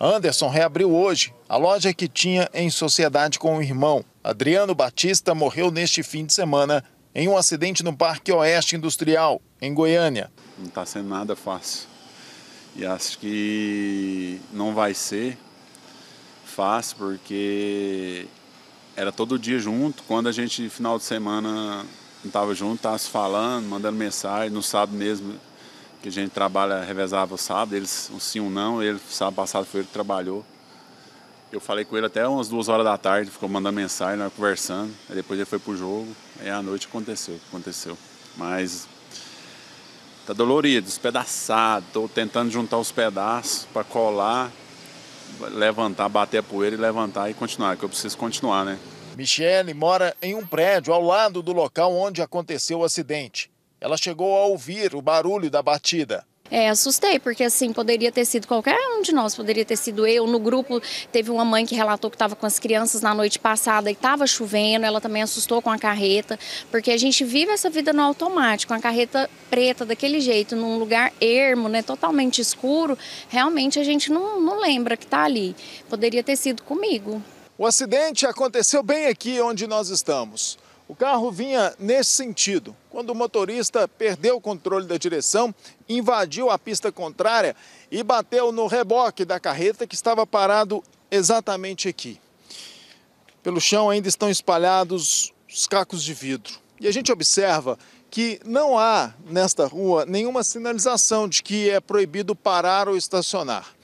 Anderson reabriu hoje a loja que tinha em sociedade com o irmão. Adriano Batista morreu neste fim de semana em um acidente no Parque Oeste Industrial, em Goiânia. Não está sendo nada fácil. E acho que não vai ser fácil, porque era todo dia junto. Quando a gente, final de semana, não estava junto, estava se falando, mandando mensagem. No sábado mesmo, que a gente trabalha, revezava o sábado, eles um sim, um não. Ele, sábado passado, foi ele que trabalhou. Eu falei com ele até umas duas horas da tarde, ficou mandando mensagem, nós conversando. Aí depois ele foi pro jogo, aí à noite aconteceu, aconteceu. Mas tá dolorido, despedaçado, tô tentando juntar os pedaços para colar, levantar, bater a poeira e levantar e continuar, que eu preciso continuar, né? Michele mora em um prédio ao lado do local onde aconteceu o acidente. Ela chegou a ouvir o barulho da batida. É, assustei, porque assim, poderia ter sido qualquer um de nós, poderia ter sido eu. No grupo teve uma mãe que relatou que estava com as crianças na noite passada e estava chovendo, ela também assustou com a carreta, porque a gente vive essa vida no automático, a carreta preta daquele jeito, num lugar ermo, né, totalmente escuro, realmente a gente não, não lembra que está ali. Poderia ter sido comigo. O acidente aconteceu bem aqui onde nós estamos. O carro vinha nesse sentido, quando o motorista perdeu o controle da direção, invadiu a pista contrária e bateu no reboque da carreta que estava parado exatamente aqui. Pelo chão ainda estão espalhados os cacos de vidro. E a gente observa que não há nesta rua nenhuma sinalização de que é proibido parar ou estacionar.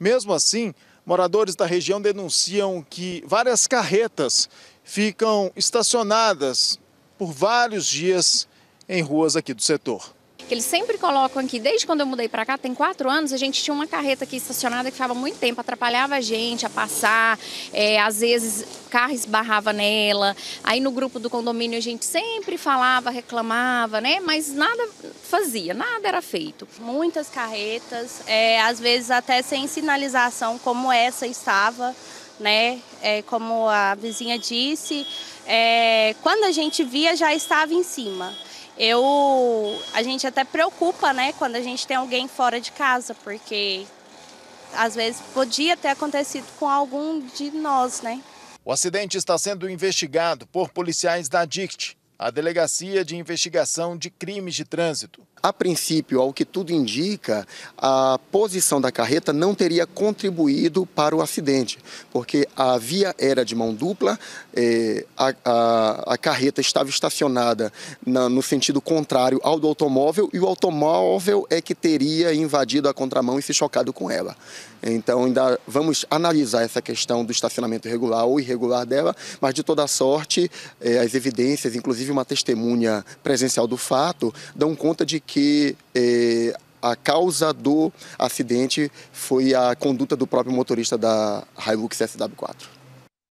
Mesmo assim, moradores da região denunciam que várias carretas ficam estacionadas por vários dias em ruas aqui do setor. Eles sempre colocam aqui, desde quando eu mudei para cá, tem quatro anos, a gente tinha uma carreta aqui estacionada que ficava muito tempo, atrapalhava a gente a passar, é, às vezes carro esbarrava nela. Aí no grupo do condomínio a gente sempre falava, reclamava, né? Mas nada fazia, nada era feito. Muitas carretas, é, às vezes até sem sinalização, como essa estava né? É, como a vizinha disse, é, quando a gente via já estava em cima. Eu, a gente até preocupa, né, quando a gente tem alguém fora de casa, porque às vezes podia ter acontecido com algum de nós, né? O acidente está sendo investigado por policiais da DICT, a Delegacia de Investigação de Crimes de Trânsito. A princípio, ao que tudo indica, a posição da carreta não teria contribuído para o acidente, porque a via era de mão dupla, eh, a, a, a, carreta estava estacionada na, no sentido contrário ao do automóvel e o automóvel é que teria invadido a contramão e se chocado com ela. Então, ainda vamos analisar essa questão do estacionamento regular ou irregular dela, mas de toda sorte, eh, as evidências, inclusive uma testemunha presencial do fato, dão conta de que eh, a causa do acidente foi a conduta do próprio motorista da Hilux SW4.